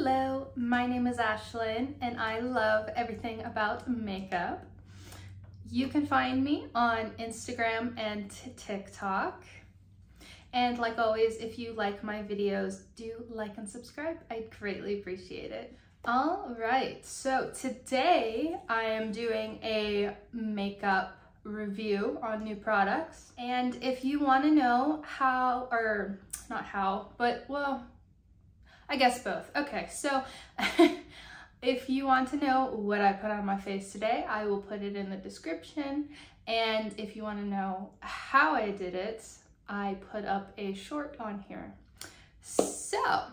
Hello, my name is Ashlyn and I love everything about makeup. You can find me on Instagram and TikTok. And like always, if you like my videos, do like and subscribe. I'd greatly appreciate it. All right, so today I am doing a makeup review on new products. And if you want to know how, or not how, but well, I guess both. Okay, so if you want to know what I put on my face today, I will put it in the description. And if you want to know how I did it, I put up a short on here. So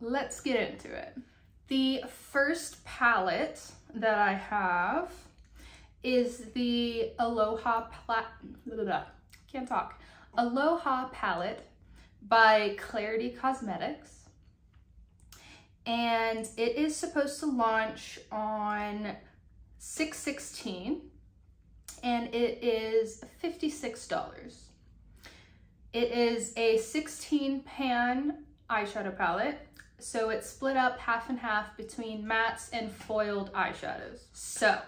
let's get into it. The first palette that I have is the Aloha Plat, can't talk, Aloha palette by Clarity Cosmetics and it is supposed to launch on 616 and it is $56. It is a 16 pan eyeshadow palette. So it's split up half and half between mattes and foiled eyeshadows. So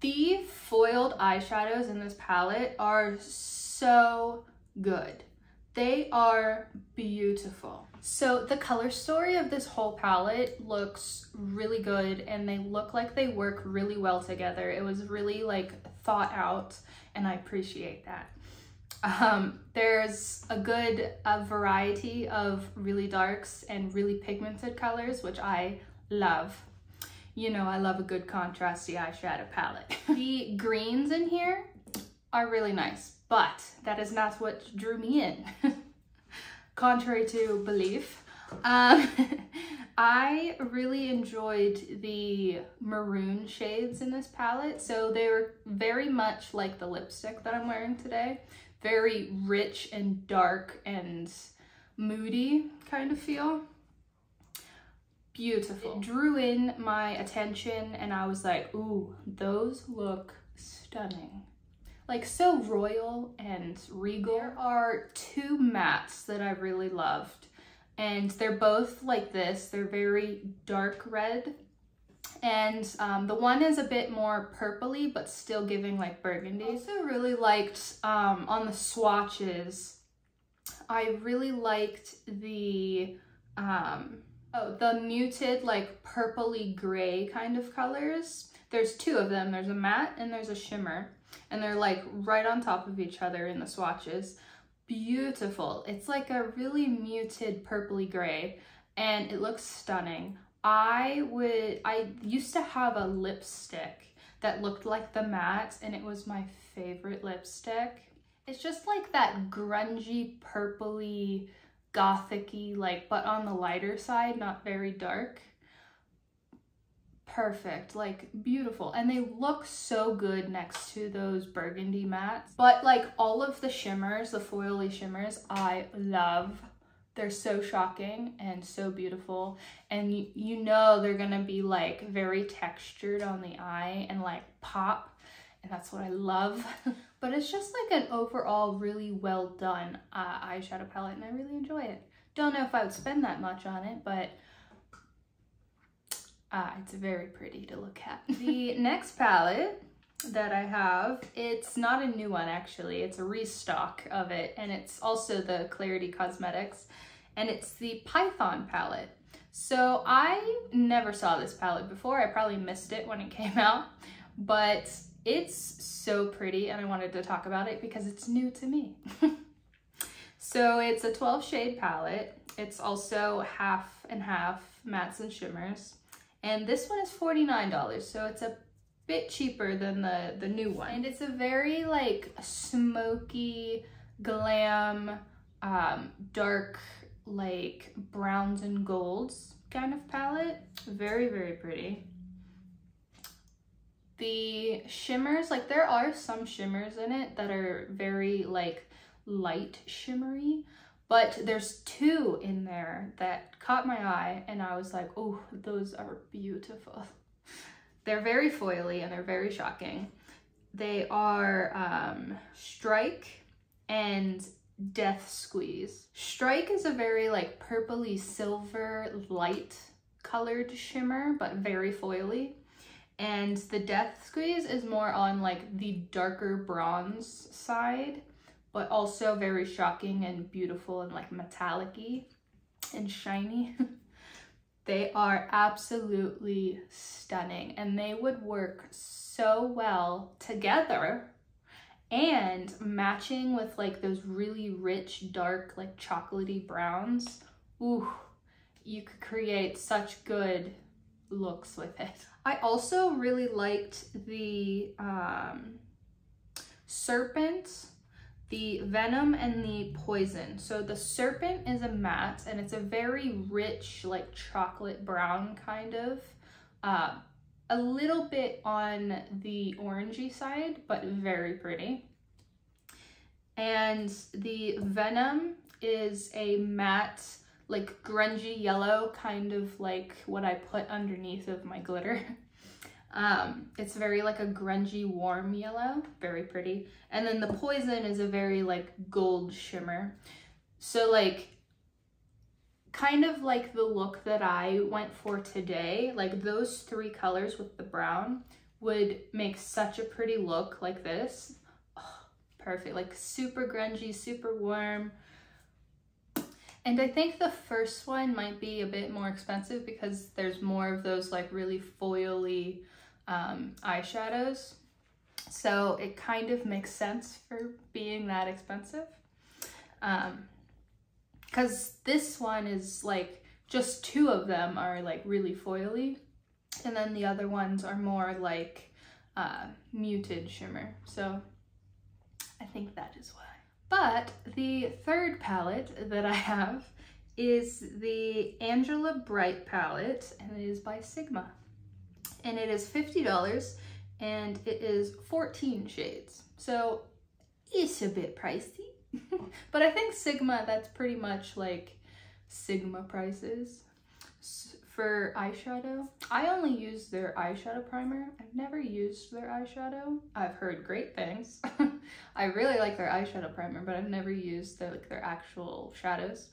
the foiled eyeshadows in this palette are so good. They are beautiful. So the color story of this whole palette looks really good and they look like they work really well together. It was really like thought out and I appreciate that. Um, there's a good a variety of really darks and really pigmented colors, which I love. You know, I love a good contrasty eyeshadow palette. the greens in here are really nice, but that is not what drew me in. contrary to belief. Um, I really enjoyed the maroon shades in this palette. So they were very much like the lipstick that I'm wearing today. Very rich and dark and moody kind of feel. Beautiful. It drew in my attention and I was like, ooh, those look stunning like so royal and regal. There are two mattes that I really loved and they're both like this. They're very dark red and um, the one is a bit more purpley but still giving like burgundy. I also really liked um, on the swatches, I really liked the, um, oh, the muted like purpley gray kind of colors. There's two of them. There's a matte and there's a shimmer and they're like right on top of each other in the swatches. Beautiful. It's like a really muted purpley gray and it looks stunning. I would, I used to have a lipstick that looked like the matte and it was my favorite lipstick. It's just like that grungy, purpley, gothicy, like, but on the lighter side, not very dark perfect, like beautiful. And they look so good next to those burgundy mattes. But like all of the shimmers, the foily shimmers, I love. They're so shocking and so beautiful. And you, you know they're gonna be like very textured on the eye and like pop. And that's what I love. but it's just like an overall really well done uh, eyeshadow palette and I really enjoy it. Don't know if I would spend that much on it, but uh, it's very pretty to look at. the next palette that I have, it's not a new one actually, it's a restock of it and it's also the Clarity Cosmetics and it's the Python palette. So I never saw this palette before, I probably missed it when it came out, but it's so pretty and I wanted to talk about it because it's new to me. so it's a 12 shade palette. It's also half and half mattes and shimmers. And this one is $49, so it's a bit cheaper than the, the new one. And it's a very like smoky, glam, um, dark, like browns and golds kind of palette. Very, very pretty. The shimmers, like there are some shimmers in it that are very like light shimmery, but there's two in there that caught my eye and I was like, oh, those are beautiful. They're very foily and they're very shocking. They are um, Strike and Death Squeeze. Strike is a very like purpley silver light colored shimmer, but very foily. And the Death Squeeze is more on like the darker bronze side, but also very shocking and beautiful and like metallic-y and shiny. they are absolutely stunning and they would work so well together and matching with like those really rich, dark, like chocolatey browns. Ooh, you could create such good looks with it. I also really liked the um, Serpent, the Venom, and the Poison. So the Serpent is a matte and it's a very rich, like chocolate brown kind of. Uh, a little bit on the orangey side, but very pretty. And the Venom is a matte, like grungy yellow, kind of like what I put underneath of my glitter. Um, it's very like a grungy warm yellow, very pretty. And then the Poison is a very like gold shimmer. So like kind of like the look that I went for today, like those three colors with the brown would make such a pretty look like this. Oh, perfect, like super grungy, super warm. And I think the first one might be a bit more expensive because there's more of those like really foily um, eyeshadows. So it kind of makes sense for being that expensive. Um, because this one is like just two of them are like really foily and then the other ones are more like uh, muted shimmer so I think that is why. But the third palette that I have is the Angela Bright palette and it is by Sigma and it is $50 and it is 14 shades so it's a bit pricey but I think Sigma, that's pretty much like Sigma prices for eyeshadow. I only use their eyeshadow primer. I've never used their eyeshadow. I've heard great things. I really like their eyeshadow primer, but I've never used their, like their actual shadows.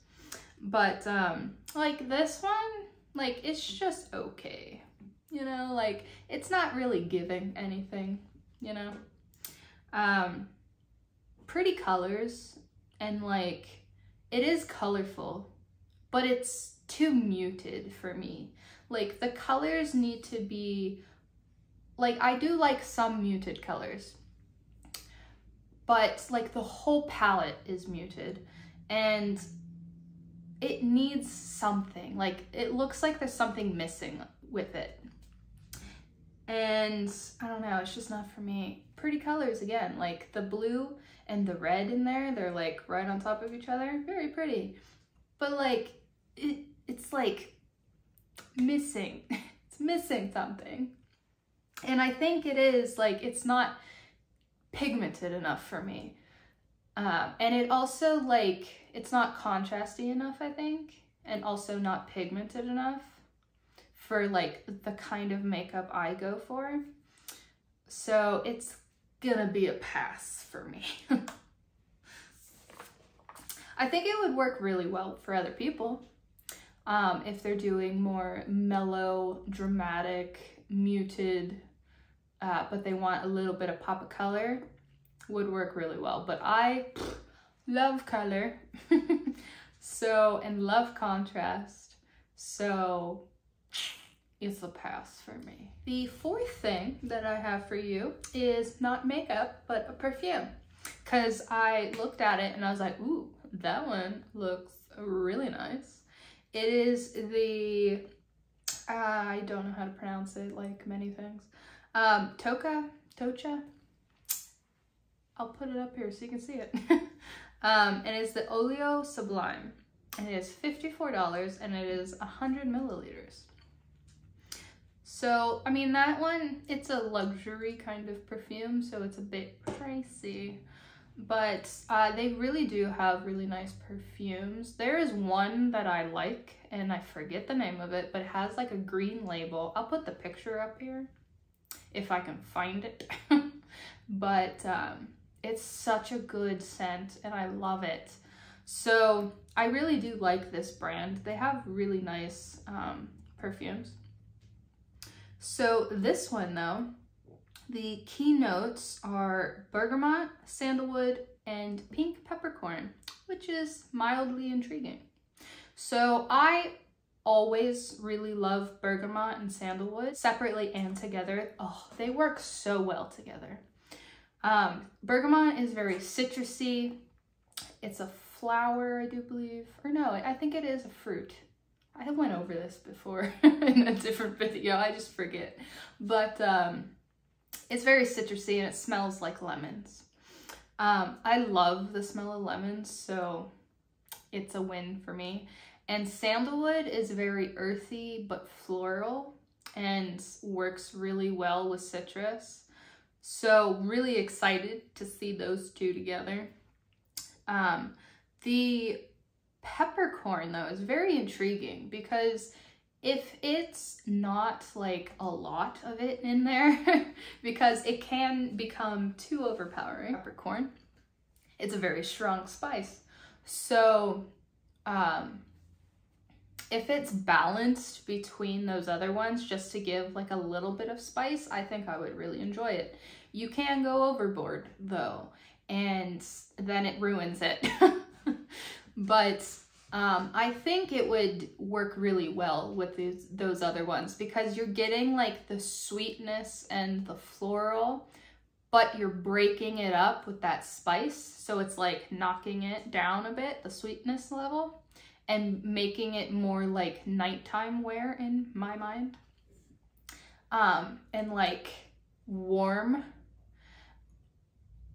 But um, like this one, like it's just okay. You know, like it's not really giving anything, you know? Um, pretty colors and like it is colorful, but it's too muted for me. Like the colors need to be like I do like some muted colors, but like the whole palette is muted and it needs something. Like it looks like there's something missing with it. And I don't know, it's just not for me. Pretty colors again, like the blue and the red in there, they're like right on top of each other. Very pretty. But like, it, it's like missing. it's missing something. And I think it is like, it's not pigmented enough for me. Um, and it also like, it's not contrasty enough, I think. And also not pigmented enough for like the kind of makeup I go for. So it's gonna be a pass for me. I think it would work really well for other people um, if they're doing more mellow, dramatic, muted, uh, but they want a little bit of pop of color, would work really well. But I love color, so, and love contrast, so it's a pass for me. The fourth thing that I have for you is not makeup, but a perfume. Cause I looked at it and I was like, ooh, that one looks really nice. It is the, uh, I don't know how to pronounce it, like many things. Um, Toka, Tocha. I'll put it up here so you can see it. um, and it's the Oleo Sublime. And it is $54 and it is 100 milliliters. So, I mean, that one, it's a luxury kind of perfume, so it's a bit pricey. But uh, they really do have really nice perfumes. There is one that I like, and I forget the name of it, but it has like a green label. I'll put the picture up here if I can find it. but um, It's such a good scent and I love it. So I really do like this brand. They have really nice um, perfumes. So this one though, the keynotes are bergamot, sandalwood, and pink peppercorn, which is mildly intriguing. So I always really love bergamot and sandalwood separately and together. Oh, they work so well together. Um, bergamot is very citrusy. It's a flower, I do believe. Or no, I think it is a fruit. I went over this before in a different video. I just forget. But um, it's very citrusy and it smells like lemons. Um, I love the smell of lemons, so it's a win for me. And sandalwood is very earthy but floral and works really well with citrus. So really excited to see those two together. Um, the peppercorn though is very intriguing because if it's not like a lot of it in there, because it can become too overpowering, peppercorn, it's a very strong spice. So um, if it's balanced between those other ones just to give like a little bit of spice, I think I would really enjoy it. You can go overboard though, and then it ruins it. but um, I think it would work really well with these, those other ones because you're getting like the sweetness and the floral, but you're breaking it up with that spice. So it's like knocking it down a bit, the sweetness level and making it more like nighttime wear in my mind. Um, and like warm.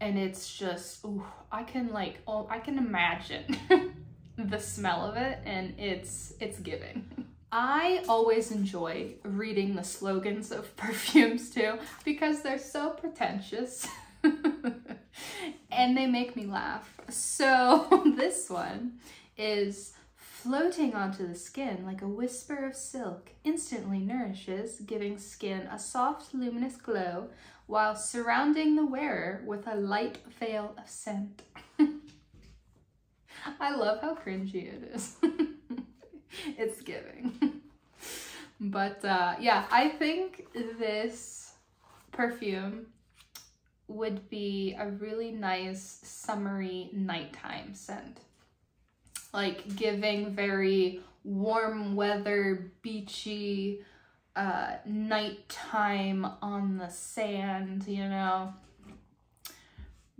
And it's just, ooh, I can like, oh, I can imagine the smell of it and it's, it's giving. I always enjoy reading the slogans of perfumes too because they're so pretentious and they make me laugh. So this one is floating onto the skin like a whisper of silk, instantly nourishes, giving skin a soft, luminous glow while surrounding the wearer with a light veil of scent. I love how cringy it is. it's giving. but uh, yeah, I think this perfume would be a really nice summery nighttime scent like giving very warm weather, beachy, uh, nighttime on the sand, you know.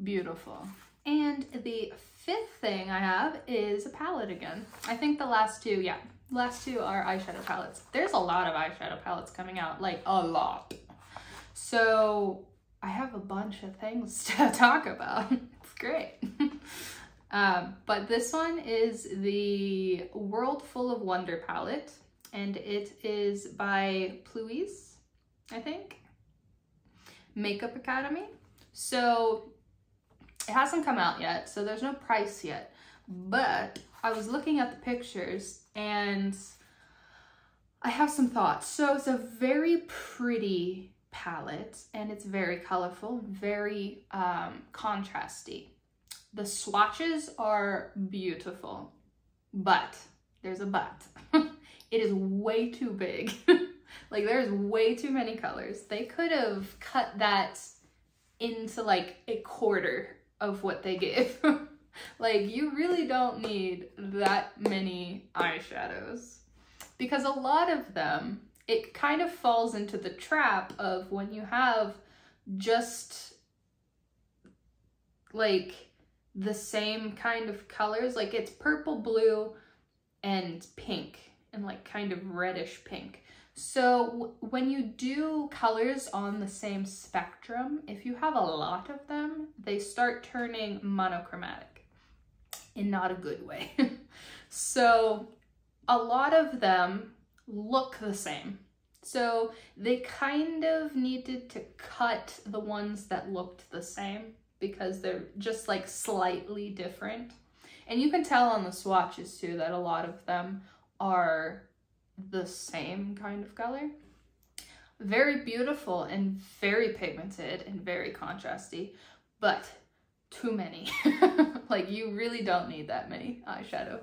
Beautiful. And the fifth thing I have is a palette again. I think the last two, yeah, last two are eyeshadow palettes. There's a lot of eyeshadow palettes coming out, like a lot. So I have a bunch of things to talk about. it's great. Um, but this one is the World Full of Wonder palette, and it is by P.Louise, I think, Makeup Academy. So it hasn't come out yet, so there's no price yet. But I was looking at the pictures and I have some thoughts. So it's a very pretty palette and it's very colorful, very um, contrasty. The swatches are beautiful, but there's a but. it is way too big. like there's way too many colors. They could have cut that into like a quarter of what they give. like you really don't need that many eyeshadows because a lot of them, it kind of falls into the trap of when you have just like the same kind of colors. Like it's purple, blue, and pink, and like kind of reddish pink. So when you do colors on the same spectrum, if you have a lot of them, they start turning monochromatic in not a good way. so a lot of them look the same. So they kind of needed to cut the ones that looked the same because they're just like slightly different. And you can tell on the swatches too that a lot of them are the same kind of color. Very beautiful and very pigmented and very contrasty, but too many. like you really don't need that many eyeshadow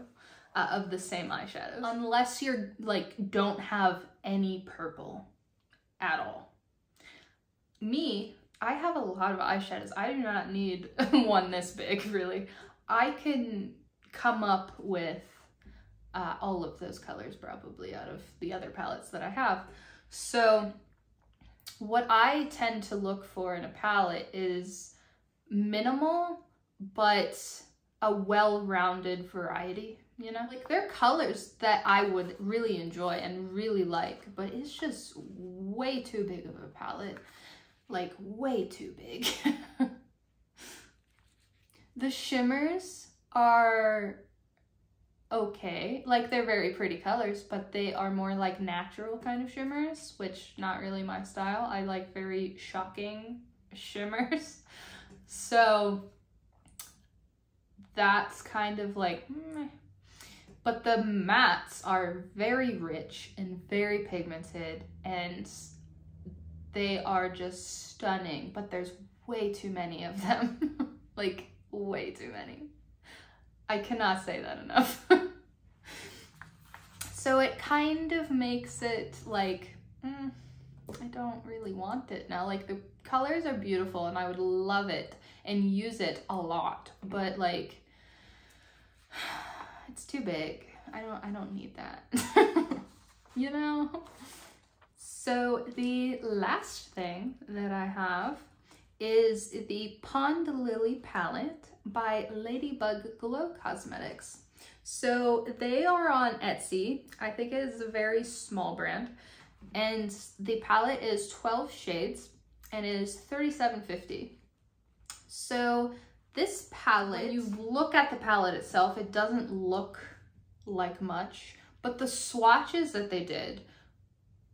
uh, of the same eyeshadows. Unless you're like don't have any purple at all. Me, I have a lot of eyeshadows. I do not need one this big really. I can come up with uh, all of those colors probably out of the other palettes that I have. So what I tend to look for in a palette is minimal, but a well-rounded variety, you know? Like they're colors that I would really enjoy and really like, but it's just way too big of a palette. Like way too big. the shimmers are okay. Like they're very pretty colors, but they are more like natural kind of shimmers, which not really my style. I like very shocking shimmers. So that's kind of like, meh. but the mattes are very rich and very pigmented and they are just stunning, but there's way too many of them. like way too many. I cannot say that enough. so it kind of makes it like, mm, I don't really want it now. Like the colors are beautiful and I would love it and use it a lot, but like, it's too big. I don't, I don't need that, you know? So the last thing that I have is the Pond Lily palette by Ladybug Glow Cosmetics. So they are on Etsy. I think it is a very small brand. And the palette is 12 shades and it is $37.50. So this palette, when you look at the palette itself, it doesn't look like much, but the swatches that they did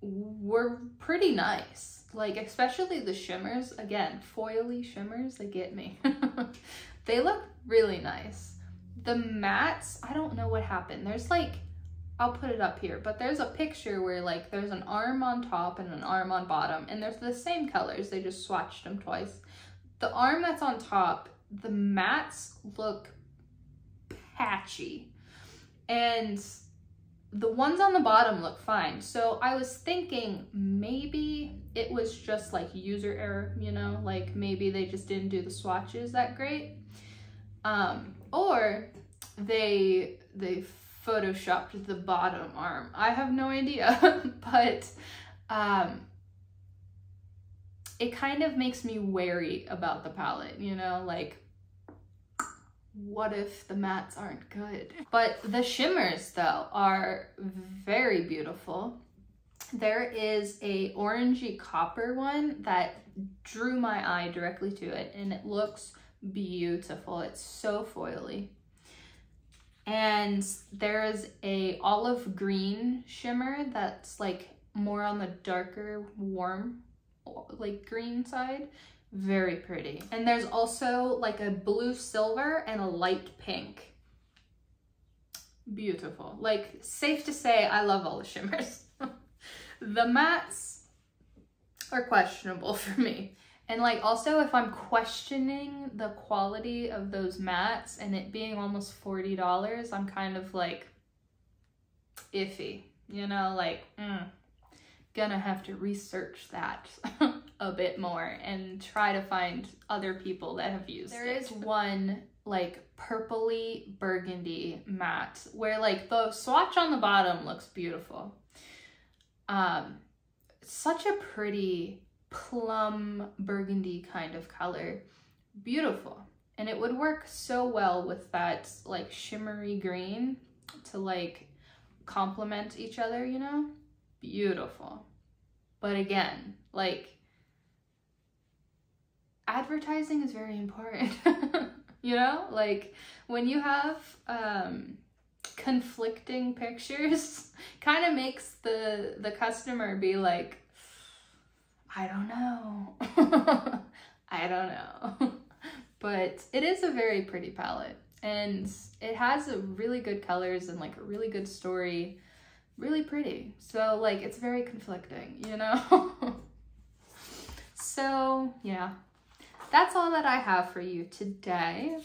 were pretty nice. Like, especially the shimmers. Again, foily shimmers, they get me. they look really nice. The mattes, I don't know what happened. There's like, I'll put it up here, but there's a picture where like there's an arm on top and an arm on bottom, and there's the same colors. They just swatched them twice. The arm that's on top, the mattes look patchy. And the ones on the bottom look fine. So I was thinking maybe it was just like user error, you know, like maybe they just didn't do the swatches that great. Um, or they, they photoshopped the bottom arm. I have no idea, but, um, it kind of makes me wary about the palette, you know, like what if the mattes aren't good? But the shimmers though are very beautiful. There is a orangey copper one that drew my eye directly to it and it looks beautiful. It's so foily. And there is a olive green shimmer that's like more on the darker warm like green side very pretty. And there's also like a blue silver and a light pink. Beautiful. Like safe to say, I love all the shimmers. the mattes are questionable for me. And like also if I'm questioning the quality of those mattes and it being almost $40, I'm kind of like iffy, you know, like, mm, gonna have to research that a bit more and try to find other people that have used there it. There is one like purpley burgundy matte where like the swatch on the bottom looks beautiful. Um, such a pretty plum burgundy kind of color. Beautiful. And it would work so well with that like shimmery green to like complement each other, you know? beautiful. But again, like, advertising is very important. you know, like when you have um, conflicting pictures, kind of makes the the customer be like, I don't know, I don't know. but it is a very pretty palette, and it has a really good colors and like a really good story really pretty. So like it's very conflicting, you know? so yeah, that's all that I have for you today.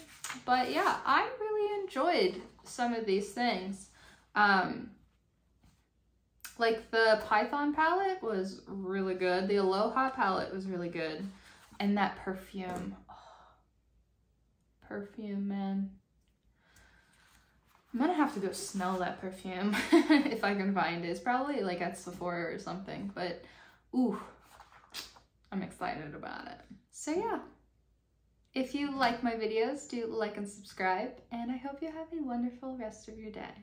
But yeah, I really enjoyed some of these things. Um, like the Python palette was really good. The Aloha palette was really good. And that perfume. Oh, perfume, man. I'm gonna have to go smell that perfume if I can find it. It's probably like at Sephora or something, but ooh, I'm excited about it. So yeah, if you like my videos, do like and subscribe, and I hope you have a wonderful rest of your day.